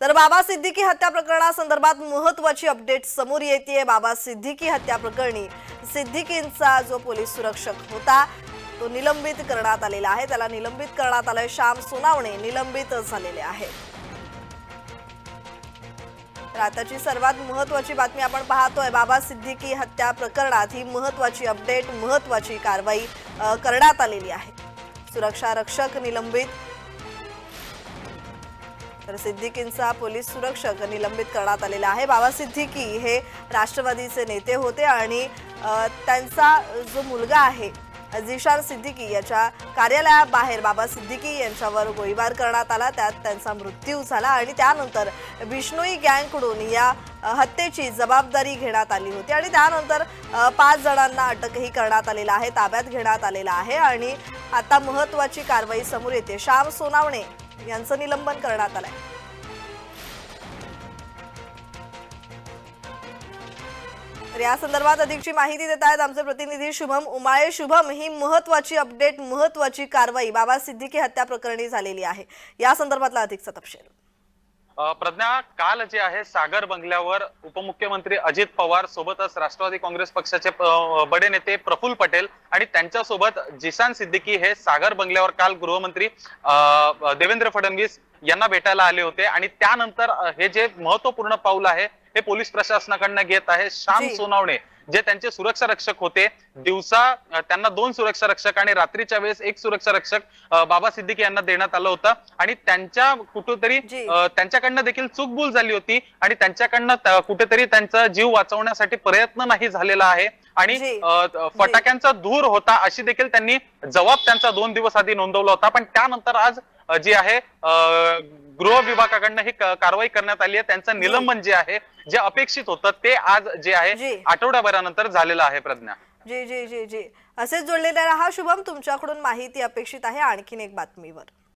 तर बाबा सिद्दीकी हत्या प्रकरणासंदर्भात महत्वाची अपडेट समोर येते बाबा सिद्दीकी हत्या प्रकरणी सिद्दीकींचा जो पोलीस सुरक्षक होता तो निलंबित करण्यात आलेला आहे. त्याला निलंबित करण्यात आलंय श्याम सोनावणे. निलंबित झालेले आहेत तर आताची सर्वात महत्वाची बातमी आपण पाहतोय. बाबा सिद्दीकी हत्या प्रकरणात ही महत्वाची अपडेट महत्वाची कारवाई करण्यात आलेली आहे. सुरक्षा रक्षक निलंबित तर सिद्दीकींचा पोलीस सुरक्षक निलंबित करण्यात आलेला आहे. बाबा सिद्दीकी हे राष्ट्रवादीचे नेते होते आणि त्यांचा जो मुलगा आहे जिशार सिद्दीकी याच्या कार्यालयाबाहेर बाबा सिद्दीकी यांच्यावर गोळीबार करण्यात आला. त्यात त्यांचा मृत्यू झाला आणि त्यानंतर बिष्णोई गँगकडून या हत्येची जबाबदारी घेण्यात आली होती. आणि त्यानंतर पाच जणांना अटकही करण्यात आलेला आहे ताब्यात घेण्यात आलेला आहे. आणि आता महत्वाची कारवाई समोर येते. श्याम सोनावणे यांचं निलंबन करण्यात आलंय. तर या संदर्भात अधिकची माहिती देत आहेत आमचे प्रतिनिधी शुभम उमाळे. शुभम ही महत्वाची अपडेट महत्वाची कारवाई बाबा सिद्दीकी हत्या प्रकरणी झालेली आहे. या संदर्भातला अधिकचा तपशील. प्रज्ञा काल जे आहे सागर बंगल्यावर उपमुख्यमंत्री अजित पवार सोबतच राष्ट्रवादी काँग्रेस पक्षाचे बडे नेते प्रफुल्ल पटेल आणि त्यांच्यासोबत जिशान सिद्दीकी हे सागर बंगल्यावर काल गृहमंत्री देवेंद्र फडणवीस यांना भेटायला आले होते. आणि त्यानंतर हे जे महत्त्वपूर्ण पाऊल आहे हे पोलीस प्रशासनाकडनं घेत आहे. श्याम. सोनावणे जे त्यांचे सुरक्षा रक्षक होते दिवसा अ, त्यांना दोन सुरक्षा रक्षक आणि रात्रीच्या वेळेस एक सुरक्षा रक्षक बाबा सिद्दीकी यांना देण्यात आलं होतं. आणि त्यांच्या कुठेतरी त्यांच्याकडनं देखील चूकभूल झाली होती आणि त्यांच्याकडनं कुठेतरी त्यांचा जीव वाचवण्यासाठी प्रयत्न नाही झालेला आहे. आणि फटाक्यांचा धूर होता अशी देखील त्यांनी जबाब त्यांचा दोन दिवस आधी नोंदवला होता. पण त्यानंतर आज जी आहे गृह विभागाकडनं ही कारवाई करण्यात आली आहे. त्यांचं निलंबन जे आहे जे अपेक्षित होतं ते आज जे जी. आहे आठवड्याभरानंतर झालेलं आहे प्रज्ञा. जी जी जी जी. असेच जोडलेले राहा. शुभम तुमच्याकडून माहिती अपेक्षित आहे आणखीन एक बातमीवर.